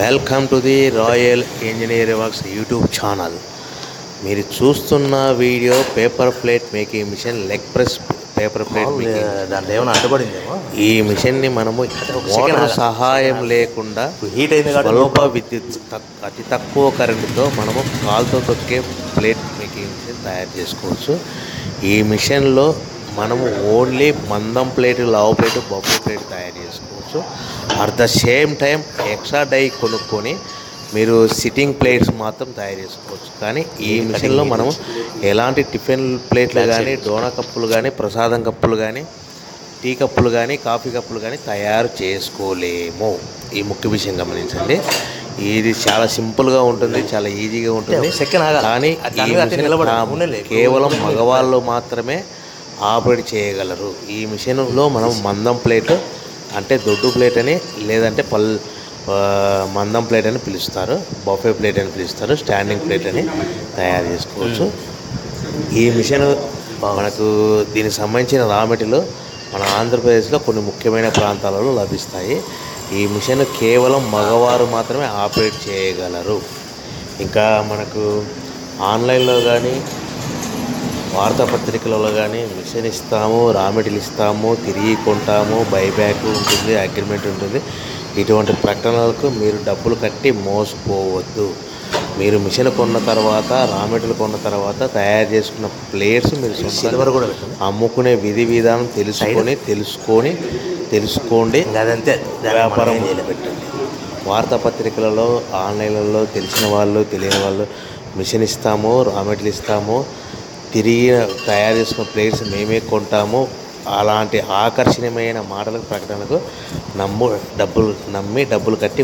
Welcome to the royal engineer works YouTube channel మీరు చూస్తున్న video paper plate making machine leg press paper plate దాంట్లో ఏమైనా అడ్డుపడిందేమో? ఈ మిషన్ని మనము. సహాయం లేకుండా హీట్ అయింది కాబట్టి స్వల్ప విద్యుత్ అతి తక్కువ కరెంటుతో మనము కాలుతో తొక్కే ప్లేట్ మేకింగ్ మిషన్ తయారు చేసుకోవచ్చు. ఈ మిషన్లో మనము ఓన్లీ మందం ప్లేట్ లావు ప్లేట్ బొబ్బు ప్లేట్ తయారు చేసుకోవచ్చు. At the same time extra die కొనుక్కొని మీరు సిట్టింగ్ ప్లేట్స్ మాత్రం తయారు చేసుకోవచ్చు. కానీ ఈ మిషన్లో మనము ఎలాంటి టిఫిన్ ప్లేట్లు కానీ డోనా కప్పులు కానీ ప్రసాదం కప్పులు కానీ టీ కప్పులు కానీ కాఫీ కప్పులు కానీ తయారు చేసుకోలేము. ఈ ముఖ్య విషయం గమనించండి. ఇది చాలా సింపుల్గా ఉంటుంది చాలా ఈజీగా ఉంటుంది. కానీ. కేవలం మగవాళ్ళు మాత్రమే ఆపరేట్ చేయగలరు. ఈ మిషన్లో మనం మందం ప్లేట్ అంటే దొడ్డు ప్లేట్ అని లేదంటే పల్ మందం ప్లేట్ అని పిలుస్తారు. బఫే ప్లేట్ అని పిలుస్తారు. స్టాండింగ్ ప్లేట్ అని తయారు చేసుకోవచ్చు. ఈ మిషన్ మనకు దీనికి సంబంధించిన రా మెటీరియల్ మన ఆంధ్రప్రదేశ్లో కొన్ని ముఖ్యమైన ప్రాంతాలలో లభిస్తాయి. ఈ మిషన్ కేవలం మగవారు మాత్రమే ఆపరేట్ చేయగలరు. ఇంకా మనకు ఆన్లైన్లో కానీ వార్తాపత్రికలలో కానీ మిషన్ ఇస్తాము రా మెటీరియల్ ఇస్తాము తిరిగి కొంటాము బైబ్యాక్ ఉంటుంది అగ్రిమెంట్ ఉంటుంది. ఇటువంటి ప్రకటనలకు మీరు డబ్బులు కట్టి మోసపోవద్దు. మీరు మిషన్ కొన్న తర్వాత రా మెటీరియల్ కొన్న తర్వాత తయారు చేసుకున్న ప్లేట్స్ మీరు సిల్వర్ కూడా అమ్ముకునే విధి విధానం తెలుసుకొని తెలుసుకొని తెలుసుకోండి. అదంతే. వ్యాపారం. పెట్టండి. వార్తాపత్రికలలో ఆన్లైన్లలో తెలిసిన వాళ్ళు తెలియని వాళ్ళు మిషన్ ఇస్తాము రా మెటీరియల్ ఇస్తాము. తిరిగి తయారు చేసుకున్న ప్లేట్స్ మేమే కొంటాము. అలాంటి ఆకర్షణీయమైన మాటలకు ప్రకటనకు నమ్ము డబ్బులు నమ్మి డబ్బులు కట్టి